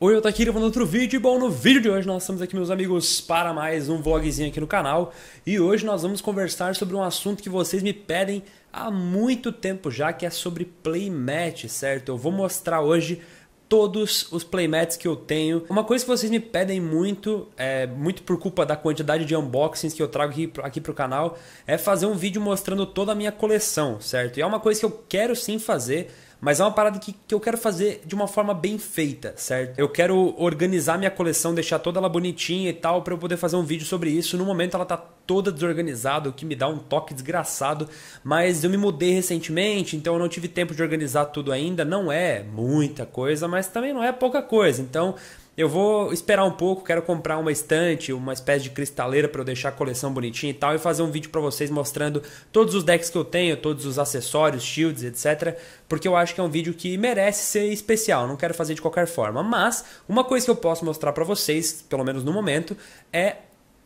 Oi, eu tô aqui gravando outro vídeo e bom, no vídeo de hoje nós estamos aqui, meus amigos, para mais um vlogzinho aqui no canal e hoje nós vamos conversar sobre um assunto que vocês me pedem há muito tempo já, que é sobre playmat, certo? Eu vou mostrar hoje todos os playmats que eu tenho. Uma coisa que vocês me pedem muito, é, muito por culpa da quantidade de unboxings que eu trago aqui, aqui pro canal, é fazer um vídeo mostrando toda a minha coleção, certo? E é uma coisa que eu quero sim fazer, mas é uma parada que, que eu quero fazer de uma forma bem feita, certo? Eu quero organizar minha coleção, deixar toda ela bonitinha e tal, para eu poder fazer um vídeo sobre isso. No momento ela tá toda desorganizada, o que me dá um toque desgraçado, mas eu me mudei recentemente, então eu não tive tempo de organizar tudo ainda. Não é muita coisa, mas também não é pouca coisa. Então eu vou esperar um pouco, quero comprar uma estante, uma espécie de cristaleira para eu deixar a coleção bonitinha e tal e fazer um vídeo para vocês mostrando todos os decks que eu tenho, todos os acessórios, shields, etc, porque eu acho que é um vídeo que merece ser especial, não quero fazer de qualquer forma, mas uma coisa que eu posso mostrar para vocês, pelo menos no momento, é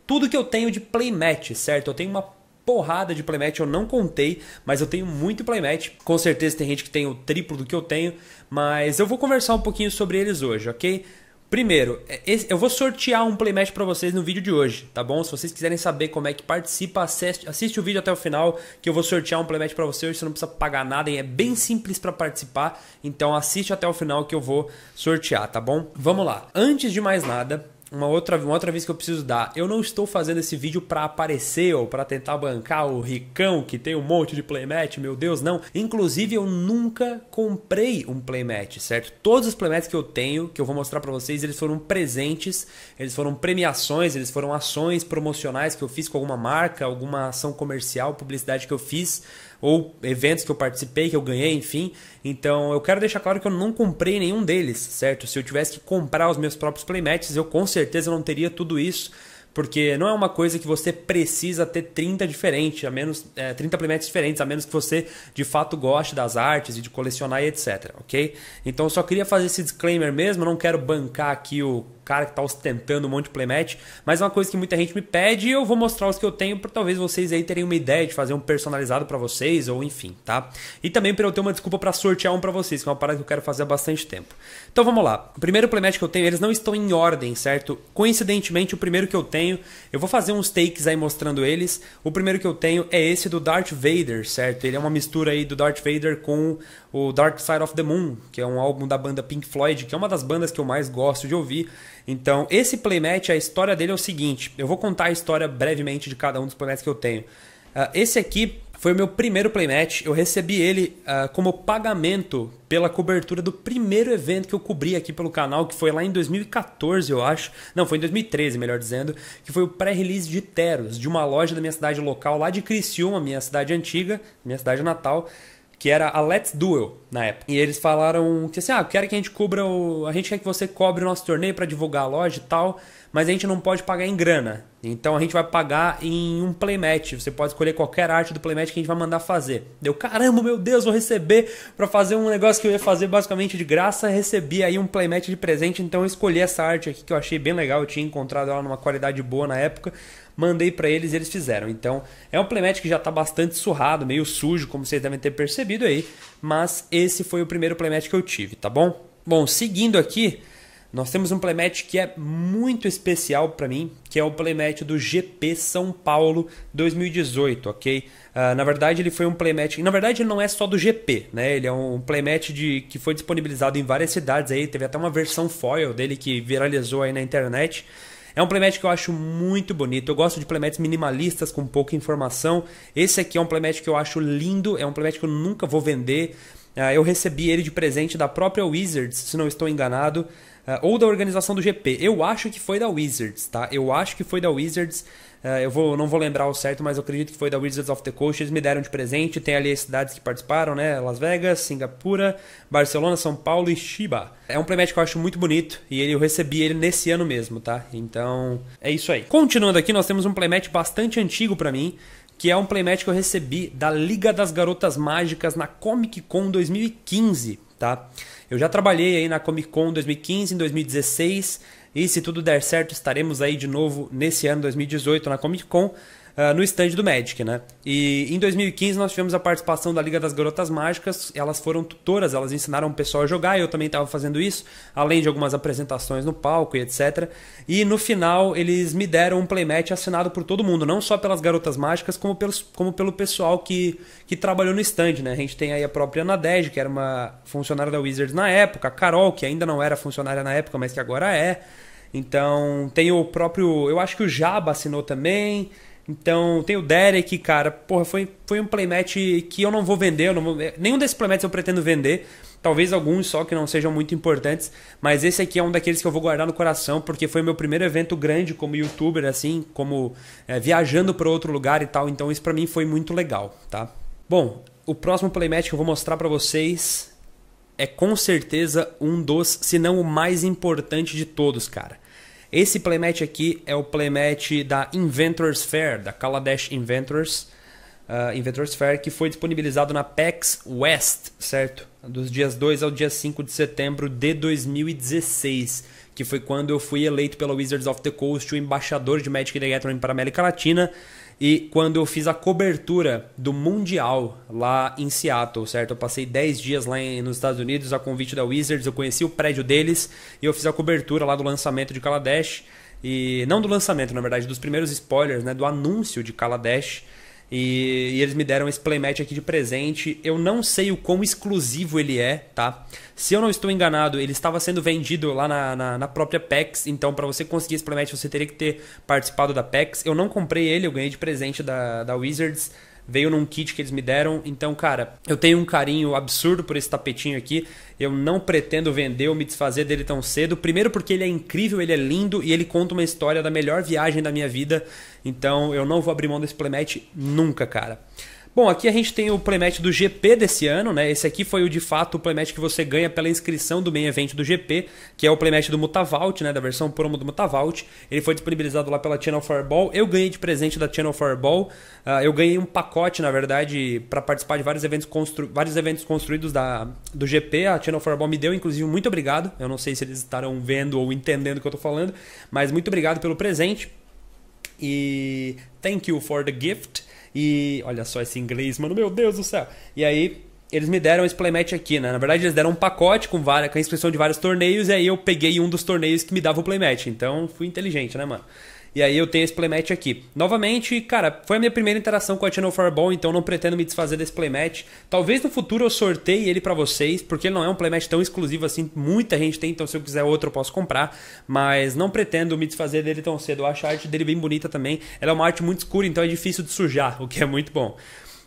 tudo que eu tenho de playmat, certo? Eu tenho uma porrada de playmat, eu não contei, mas eu tenho muito playmat. Com certeza tem gente que tem o triplo do que eu tenho, mas eu vou conversar um pouquinho sobre eles hoje, ok? Primeiro, é, eu vou sortear um playmatch para vocês no vídeo de hoje, tá bom? Se vocês quiserem saber como é que participa, assiste, assiste o vídeo até o final, que eu vou sortear um playmatch para vocês, você não precisa pagar nada, é bem simples para participar, então assiste até o final que eu vou sortear, tá bom? Vamos lá. Antes de mais nada, uma outra, uma outra vez que eu preciso dar. Eu não estou fazendo esse vídeo para aparecer ou para tentar bancar o ricão que tem um monte de playmat, meu Deus, não. Inclusive, eu nunca comprei um playmat, certo? Todos os playmats que eu tenho, que eu vou mostrar para vocês, eles foram presentes, eles foram premiações, eles foram ações promocionais que eu fiz com alguma marca, alguma ação comercial, publicidade que eu fiz ou eventos que eu participei, que eu ganhei, enfim. Então eu quero deixar claro que eu não comprei nenhum deles, certo? Se eu tivesse que comprar os meus próprios playmats, eu com certeza não teria tudo isso porque não é uma coisa que você precisa ter 30 diferentes, a menos é, 30 playmats diferentes, a menos que você de fato goste das artes e de colecionar e etc, ok? Então eu só queria fazer esse disclaimer mesmo, não quero bancar aqui o cara que está ostentando um monte de playmat, mas é uma coisa que muita gente me pede e eu vou mostrar os que eu tenho para talvez vocês aí terem uma ideia de fazer um personalizado para vocês ou enfim, tá? E também para eu ter uma desculpa para sortear um para vocês, que é uma parada que eu quero fazer há bastante tempo. Então vamos lá. O primeiro playmat que eu tenho, eles não estão em ordem, certo? Coincidentemente, o primeiro que eu tenho, eu vou fazer uns takes aí mostrando eles. O primeiro que eu tenho é esse do Darth Vader, certo? Ele é uma mistura aí do Darth Vader com o Dark Side of the Moon, que é um álbum da banda Pink Floyd, que é uma das bandas que eu mais gosto de ouvir. Então, esse playmat, a história dele é o seguinte: eu vou contar a história brevemente de cada um dos playmats que eu tenho. Uh, esse aqui foi o meu primeiro playmat. Eu recebi ele uh, como pagamento pela cobertura do primeiro evento que eu cobri aqui pelo canal, que foi lá em 2014, eu acho. Não, foi em 2013, melhor dizendo, que foi o pré-release de Teros, de uma loja da minha cidade local, lá de Criciúma, minha cidade antiga, minha cidade natal que era a Let's Duel na época. E eles falaram que assim, ah, quero que a gente cubra o. A gente quer que você cobre o nosso torneio para divulgar a loja e tal, mas a gente não pode pagar em grana. Então a gente vai pagar em um playmat. Você pode escolher qualquer arte do playmat que a gente vai mandar fazer. Deu, caramba, meu Deus, vou receber para fazer um negócio que eu ia fazer basicamente de graça. Recebi aí um playmat de presente, então eu escolhi essa arte aqui que eu achei bem legal. Eu tinha encontrado ela numa qualidade boa na época mandei para eles e eles fizeram. Então é um playmat que já está bastante surrado, meio sujo, como vocês devem ter percebido aí, mas esse foi o primeiro playmat que eu tive, tá bom? Bom, seguindo aqui, nós temos um playmat que é muito especial para mim, que é o playmat do GP São Paulo 2018, ok? Uh, na verdade, ele foi um playmat. Na verdade, ele não é só do GP, né? Ele é um playmat de, que foi disponibilizado em várias cidades aí. Teve até uma versão foil dele que viralizou aí na internet. É um playmat que eu acho muito bonito. Eu gosto de playmats minimalistas com pouca informação. Esse aqui é um playmat que eu acho lindo. É um playmat que eu nunca vou vender. Uh, eu recebi ele de presente da própria Wizards, se não estou enganado. Uh, ou da organização do GP. Eu acho que foi da Wizards, tá? Eu acho que foi da Wizards. Uh, eu vou, não vou lembrar o certo, mas eu acredito que foi da Wizards of the Coast. Eles me deram de presente. Tem ali as cidades que participaram, né? Las Vegas, Singapura, Barcelona, São Paulo e Chiba. É um playmat que eu acho muito bonito e ele, eu recebi ele nesse ano mesmo, tá? Então, é isso aí. Continuando aqui, nós temos um playmat bastante antigo para mim que é um playmat que eu recebi da Liga das Garotas Mágicas na Comic Con 2015, tá? Eu já trabalhei aí na Comic Con 2015, em 2016, e se tudo der certo, estaremos aí de novo nesse ano 2018 na Comic Con. Uh, no stand do Magic, né? E em 2015 nós tivemos a participação da Liga das Garotas Mágicas, elas foram tutoras, elas ensinaram o pessoal a jogar, eu também estava fazendo isso, além de algumas apresentações no palco e etc. E no final eles me deram um playmatch assinado por todo mundo, não só pelas Garotas Mágicas, como, pelos, como pelo pessoal que, que trabalhou no stand, né? A gente tem aí a própria Ana Dej, que era uma funcionária da Wizards na época, a Carol, que ainda não era funcionária na época, mas que agora é. Então, tem o próprio. Eu acho que o Jaba assinou também. Então, tem o Derek, cara. Porra, foi, foi um playmatch que eu não vou vender. Eu não vou, nenhum desses playmats eu pretendo vender. Talvez alguns só que não sejam muito importantes. Mas esse aqui é um daqueles que eu vou guardar no coração, porque foi meu primeiro evento grande como youtuber, assim, como é, viajando para outro lugar e tal. Então, isso para mim foi muito legal, tá? Bom, o próximo playmatch que eu vou mostrar para vocês é com certeza um dos, se não o mais importante de todos, cara. Esse playmat aqui é o playmat da Inventors Fair, da Kaladesh Inventors, uh, Inventors Fair, que foi disponibilizado na PAX West, certo? Dos dias 2 ao dia 5 de setembro de 2016, que foi quando eu fui eleito pela Wizards of the Coast o embaixador de Magic the Gathering para a América Latina e quando eu fiz a cobertura do Mundial lá em Seattle, certo? Eu passei 10 dias lá em, nos Estados Unidos a convite da Wizards, eu conheci o prédio deles e eu fiz a cobertura lá do lançamento de Kaladesh. E não do lançamento, na verdade, dos primeiros spoilers, né, do anúncio de Kaladesh. E, e, eles me deram esse playmat aqui de presente. Eu não sei o quão exclusivo ele é, tá? Se eu não estou enganado, ele estava sendo vendido lá na, na, na própria PEX. Então, para você conseguir esse playmat, você teria que ter participado da PEX. Eu não comprei ele, eu ganhei de presente da, da Wizards veio num kit que eles me deram. Então, cara, eu tenho um carinho absurdo por esse tapetinho aqui. Eu não pretendo vender ou me desfazer dele tão cedo. Primeiro porque ele é incrível, ele é lindo e ele conta uma história da melhor viagem da minha vida. Então, eu não vou abrir mão desse playmat nunca, cara. Bom, aqui a gente tem o playmatch do GP desse ano, né? Esse aqui foi o de fato o playmatch que você ganha pela inscrição do main event do GP, que é o playmatch do Mutavault, né? Da versão promo do Mutavault. Ele foi disponibilizado lá pela Channel Fireball. Eu ganhei de presente da Channel Fireball. Uh, eu ganhei um pacote, na verdade, para participar de vários eventos, constru... vários eventos construídos da... do GP. A Channel Fireball me deu, inclusive, muito obrigado. Eu não sei se eles estarão vendo ou entendendo o que eu tô falando, mas muito obrigado pelo presente. E thank you for the gift. E olha só esse inglês, mano, meu Deus do céu. E aí eles me deram esse playmatch aqui, né? Na verdade, eles deram um pacote com, várias, com a inscrição de vários torneios, e aí eu peguei um dos torneios que me dava o playmatch. Então, fui inteligente, né, mano? E aí eu tenho esse playmatch aqui. Novamente, cara, foi a minha primeira interação com a Channel Fireball, então não pretendo me desfazer desse playmatch. Talvez no futuro eu sorteie ele para vocês, porque ele não é um playmatch tão exclusivo assim, muita gente tem, então se eu quiser outro eu posso comprar, mas não pretendo me desfazer dele tão cedo. Eu acho a arte dele bem bonita também. Ela é uma arte muito escura, então é difícil de sujar, o que é muito bom.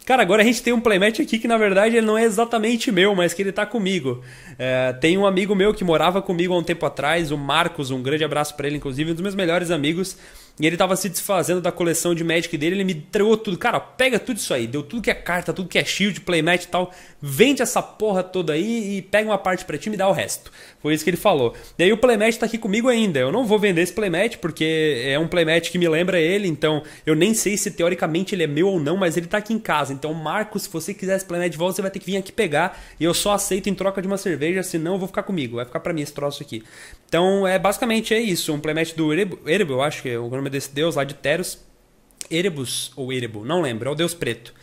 Cara, agora a gente tem um playmatch aqui que na verdade ele não é exatamente meu, mas que ele tá comigo. É, tem um amigo meu que morava comigo há um tempo atrás, o Marcos, um grande abraço para ele, inclusive, um dos meus melhores amigos. E ele tava se desfazendo da coleção de Magic dele, ele me entregou tudo. Cara, pega tudo isso aí, deu tudo que é carta, tudo que é shield, playmat e tal. Vende essa porra toda aí e pega uma parte pra ti e me dá o resto. Foi isso que ele falou. E aí o playmat tá aqui comigo ainda. Eu não vou vender esse playmat porque é um playmat que me lembra ele, então eu nem sei se teoricamente ele é meu ou não, mas ele tá aqui em casa. Então, Marcos, se você quiser esse playmat de volta, você vai ter que vir aqui pegar. E eu só aceito em troca de uma cerveja, senão eu vou ficar comigo. Vai ficar pra mim esse troço aqui. Então, é basicamente é isso. Um playmat do Erebo, eu acho que é o nome desse deus lá de Teros. Erebus ou Erebo, não lembro, é o deus preto.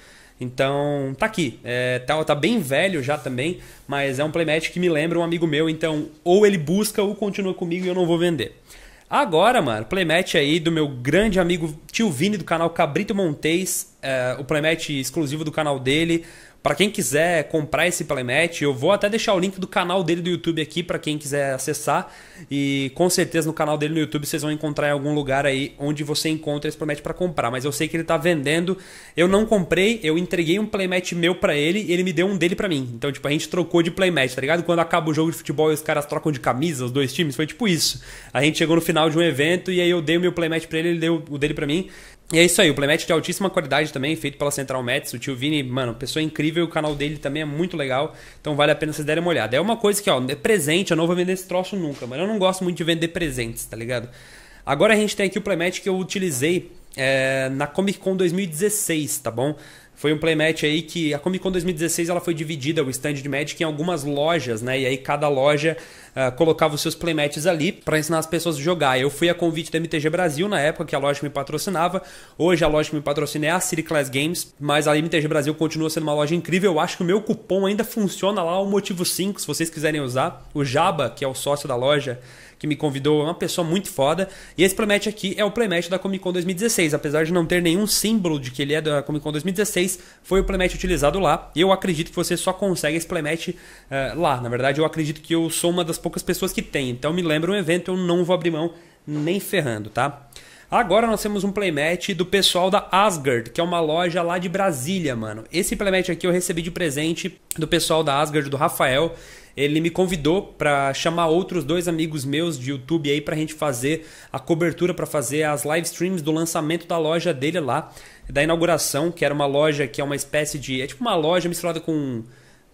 Então, tá aqui. É, tá, tá bem velho já também, mas é um playmat que me lembra um amigo meu, então ou ele busca ou continua comigo e eu não vou vender. Agora, mano, playmat aí do meu grande amigo Tio Vini do canal Cabrito Montes, é, o playmat exclusivo do canal dele, para quem quiser comprar esse playmat, eu vou até deixar o link do canal dele do YouTube aqui para quem quiser acessar. E com certeza no canal dele no YouTube vocês vão encontrar em algum lugar aí onde você encontra esse playmat para comprar. Mas eu sei que ele tá vendendo. Eu não comprei, eu entreguei um playmat meu para ele e ele me deu um dele para mim. Então, tipo, a gente trocou de playmat, tá ligado? Quando acaba o jogo de futebol e os caras trocam de camisa, os dois times, foi tipo isso. A gente chegou no final de um evento e aí eu dei o meu playmat para ele, ele deu o dele para mim. E é isso aí, o playmat de altíssima qualidade também, feito pela Central Mets. O tio Vini, mano, pessoa incrível, o canal dele também é muito legal, então vale a pena vocês derem uma olhada. É uma coisa que, ó, é presente, eu não vou vender esse troço nunca, mas eu não gosto muito de vender presentes, tá ligado? Agora a gente tem aqui o playmat que eu utilizei é, na Comic Con 2016, tá bom? Foi um playmat aí que a Comic Con 2016 ela foi dividida, o stand de Magic, em algumas lojas, né? E aí cada loja uh, colocava os seus playmats ali para ensinar as pessoas a jogar. Eu fui a convite da MTG Brasil na época que a loja me patrocinava. Hoje a loja que me patrocina é a City Class Games, mas a MTG Brasil continua sendo uma loja incrível. Eu acho que o meu cupom ainda funciona lá, o motivo 5, se vocês quiserem usar. O Jaba, que é o sócio da loja, que me convidou, é uma pessoa muito foda. E esse playmat aqui é o playmat da Comic Con 2016. Apesar de não ter nenhum símbolo de que ele é da Comic Con 2016, foi o playmat utilizado lá. E eu acredito que você só consegue esse playmat uh, lá. Na verdade, eu acredito que eu sou uma das poucas pessoas que tem. Então me lembra um evento, eu não vou abrir mão nem ferrando, tá? Agora nós temos um playmat do pessoal da Asgard, que é uma loja lá de Brasília, mano. Esse playmat aqui eu recebi de presente do pessoal da Asgard, do Rafael ele me convidou para chamar outros dois amigos meus de YouTube aí para a gente fazer a cobertura, para fazer as live streams do lançamento da loja dele lá, da inauguração, que era uma loja que é uma espécie de. É tipo uma loja misturada com.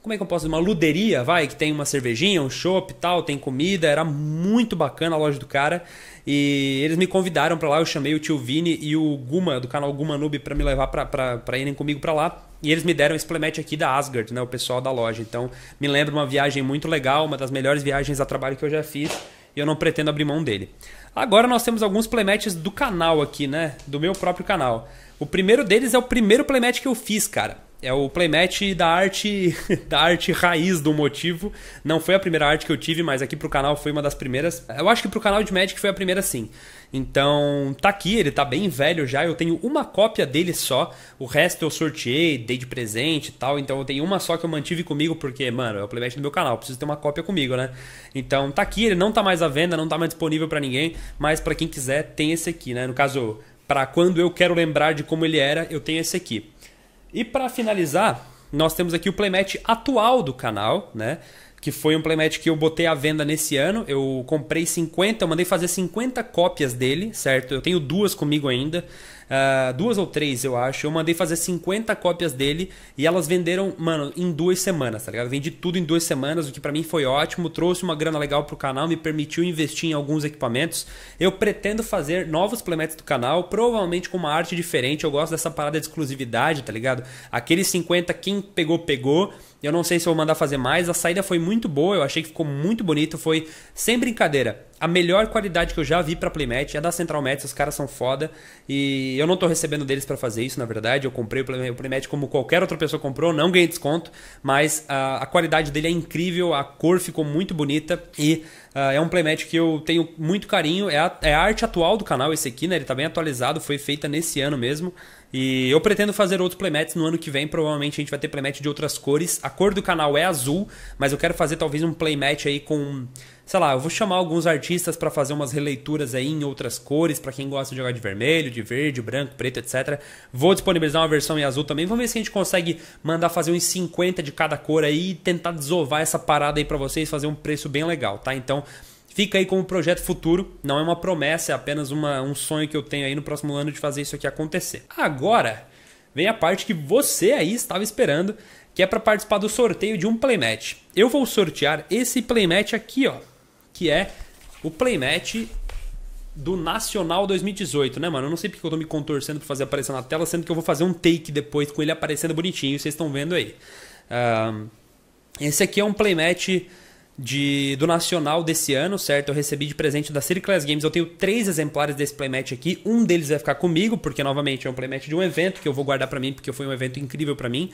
Como é que eu posso dizer? Uma luderia, vai, que tem uma cervejinha, um chopp e tal, tem comida. Era muito bacana a loja do cara. E eles me convidaram para lá, eu chamei o tio Vini e o Guma, do canal Guma Noob, para me levar para irem comigo para lá. E eles me deram esse playmat aqui da Asgard, né, o pessoal da loja. Então, me lembra uma viagem muito legal, uma das melhores viagens a trabalho que eu já fiz, e eu não pretendo abrir mão dele. Agora nós temos alguns playmats do canal aqui, né, do meu próprio canal. O primeiro deles é o primeiro playmat que eu fiz, cara. É o playmat da arte da arte raiz do motivo. Não foi a primeira arte que eu tive, mas aqui pro canal foi uma das primeiras. Eu acho que pro canal de Magic foi a primeira sim. Então, tá aqui, ele tá bem velho já. Eu tenho uma cópia dele só. O resto eu sorteei, dei de presente e tal. Então, eu tenho uma só que eu mantive comigo, porque, mano, é o playmat do meu canal. Preciso ter uma cópia comigo, né? Então, tá aqui, ele não tá mais à venda, não tá mais disponível para ninguém. Mas para quem quiser, tem esse aqui, né? No caso, para quando eu quero lembrar de como ele era, eu tenho esse aqui. E para finalizar, nós temos aqui o playmat atual do canal, né? Que foi um playmat que eu botei à venda nesse ano. Eu comprei 50, eu mandei fazer 50 cópias dele, certo? Eu tenho duas comigo ainda. Uh, duas ou três, eu acho. Eu mandei fazer 50 cópias dele e elas venderam, mano, em duas semanas, tá ligado? Vendi tudo em duas semanas, o que para mim foi ótimo. Trouxe uma grana legal pro canal, me permitiu investir em alguns equipamentos. Eu pretendo fazer novos playmats do canal, provavelmente com uma arte diferente. Eu gosto dessa parada de exclusividade, tá ligado? Aqueles 50, quem pegou, pegou. Eu não sei se eu vou mandar fazer mais. A saída foi muito boa, eu achei que ficou muito bonito. Foi sem brincadeira. A melhor qualidade que eu já vi para Playmat é da Central Mats, os caras são foda. E eu não tô recebendo deles para fazer isso, na verdade. Eu comprei o Playmat como qualquer outra pessoa comprou, não ganhei desconto, mas a, a qualidade dele é incrível, a cor ficou muito bonita e uh, é um Playmat que eu tenho muito carinho. É a, é a arte atual do canal, esse aqui, né? Ele tá bem atualizado, foi feita nesse ano mesmo. E eu pretendo fazer outros playmats no ano que vem. Provavelmente a gente vai ter playmat de outras cores. A cor do canal é azul, mas eu quero fazer talvez um playmat aí com, sei lá, eu vou chamar alguns artistas para fazer umas releituras aí em outras cores, para quem gosta de jogar de vermelho, de verde, branco, preto, etc. Vou disponibilizar uma versão em azul também. Vamos ver se a gente consegue mandar fazer uns 50 de cada cor aí e tentar desovar essa parada aí para vocês, fazer um preço bem legal, tá? Então, Fica aí como projeto futuro, não é uma promessa, é apenas uma, um sonho que eu tenho aí no próximo ano de fazer isso aqui acontecer. Agora, vem a parte que você aí estava esperando, que é para participar do sorteio de um playmat. Eu vou sortear esse playmat aqui, ó, que é o playmat do Nacional 2018, né, mano? Eu não sei porque eu tô me contorcendo para fazer aparecer na tela, sendo que eu vou fazer um take depois com ele aparecendo bonitinho, vocês estão vendo aí. Esse aqui é um playmat de, do Nacional desse ano, certo? Eu recebi de presente da City Class Games. Eu tenho três exemplares desse playmat aqui. Um deles vai ficar comigo, porque novamente é um playmat de um evento que eu vou guardar para mim, porque foi um evento incrível para mim.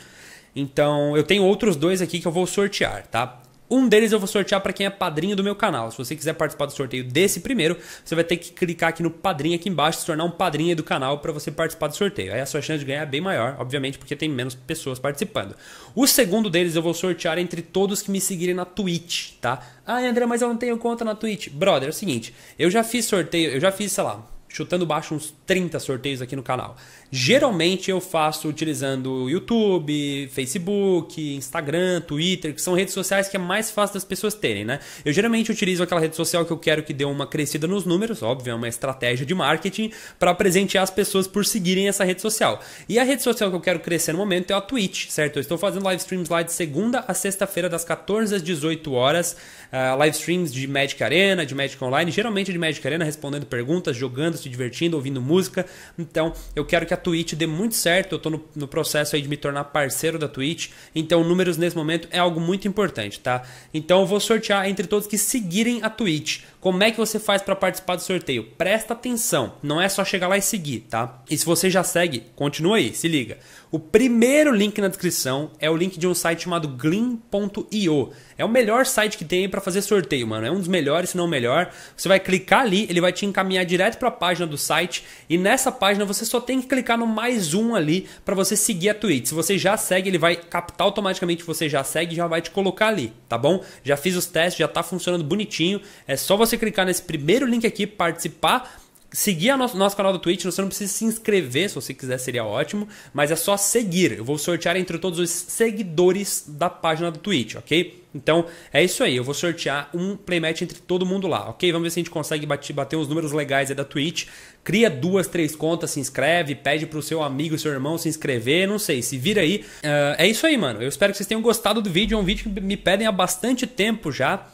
Então, eu tenho outros dois aqui que eu vou sortear, tá? Um deles eu vou sortear para quem é padrinho do meu canal. Se você quiser participar do sorteio desse primeiro, você vai ter que clicar aqui no padrinho aqui embaixo, se tornar um padrinho do canal para você participar do sorteio. Aí a sua chance de ganhar é bem maior, obviamente, porque tem menos pessoas participando. O segundo deles eu vou sortear entre todos que me seguirem na Twitch, tá? Ah, André, mas eu não tenho conta na Twitch. Brother, é o seguinte, eu já fiz sorteio, eu já fiz, sei lá, chutando baixo uns 30 sorteios aqui no canal. Geralmente eu faço utilizando YouTube, Facebook, Instagram, Twitter, que são redes sociais que é mais fácil das pessoas terem, né? Eu geralmente utilizo aquela rede social que eu quero que dê uma crescida nos números, óbvio, é uma estratégia de marketing para presentear as pessoas por seguirem essa rede social. E a rede social que eu quero crescer no momento é a Twitch, certo? Eu estou fazendo live streams lá de segunda a sexta-feira das 14 às 18 horas. uh, live streams de Magic Arena, de Magic Online, geralmente de Magic Arena, respondendo perguntas, jogando, se divertindo, ouvindo música. Então, eu quero que a Twitch dê muito certo. Eu estou no, no, processo aí de me tornar parceiro da Twitch. Então, números nesse momento é algo muito importante, tá? Então, eu vou sortear entre todos que seguirem a Twitch. Como é que você faz para participar do sorteio? Presta atenção, não é só chegar lá e seguir, tá? E se você já segue, continua aí, se liga. O primeiro link na descrição é o link de um site chamado gleam.io. É o melhor site que tem para fazer sorteio, mano. É um dos melhores, se não o melhor. Você vai clicar ali, ele vai te encaminhar direto para a página do site e nessa página você só tem que clicar no mais um ali para você seguir a Twitch. Se você já segue, ele vai captar automaticamente que você já segue e já vai te colocar ali, tá bom? Já fiz os testes, já tá funcionando bonitinho. É só você clicar nesse primeiro link aqui, participar seguir o nosso, nosso canal do Twitch. Você não precisa se inscrever, se você quiser seria ótimo, mas é só seguir. Eu vou sortear entre todos os seguidores da página do Twitch, ok? Então é isso aí, eu vou sortear um playmatch entre todo mundo lá, ok? Vamos ver se a gente consegue bater, bater uns números legais aí da Twitch. Cria duas, três contas, se inscreve, pede pro seu amigo, seu irmão se inscrever, não sei, se vira aí. Uh, é isso aí, mano. Eu espero que vocês tenham gostado do vídeo, é um vídeo que me pedem há bastante tempo já.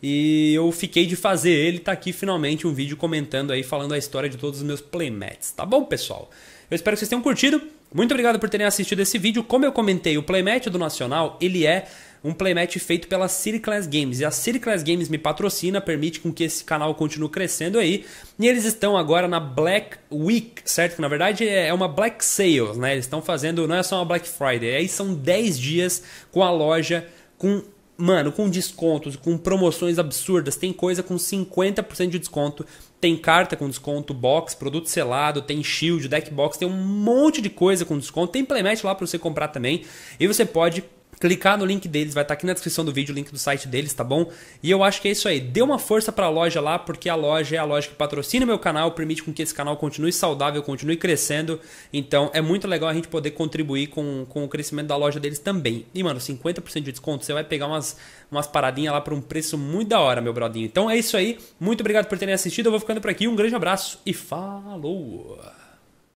E eu fiquei de fazer ele, tá aqui finalmente um vídeo comentando aí, falando a história de todos os meus playmats. Tá bom, pessoal? Eu espero que vocês tenham curtido. Muito obrigado por terem assistido esse vídeo. Como eu comentei, o playmat do Nacional, ele é um playmat feito pela City Class Games. E a City Class Games me patrocina, permite com que esse canal continue crescendo aí. E eles estão agora na Black Week, certo? Que na verdade é uma Black Sales, né? Eles estão fazendo, não é só uma Black Friday, aí são 10 dias com a loja com mano, com descontos, com promoções absurdas, tem coisa com 50% de desconto, tem carta com desconto, box, produto selado, tem shield, deck box, tem um monte de coisa com desconto, tem playmat lá para você comprar também, e você pode clicar no link deles, vai estar aqui na descrição do vídeo o link do site deles, tá bom? E eu acho que é isso aí. Dê uma força para a loja lá, porque a loja é a loja que patrocina meu canal, permite com que esse canal continue saudável, continue crescendo. Então é muito legal a gente poder contribuir com, com o crescimento da loja deles também. E mano, 50% de desconto, você vai pegar umas, umas paradinhas lá por um preço muito da hora, meu brodinho. Então é isso aí. Muito obrigado por terem assistido. Eu vou ficando por aqui. Um grande abraço e falou!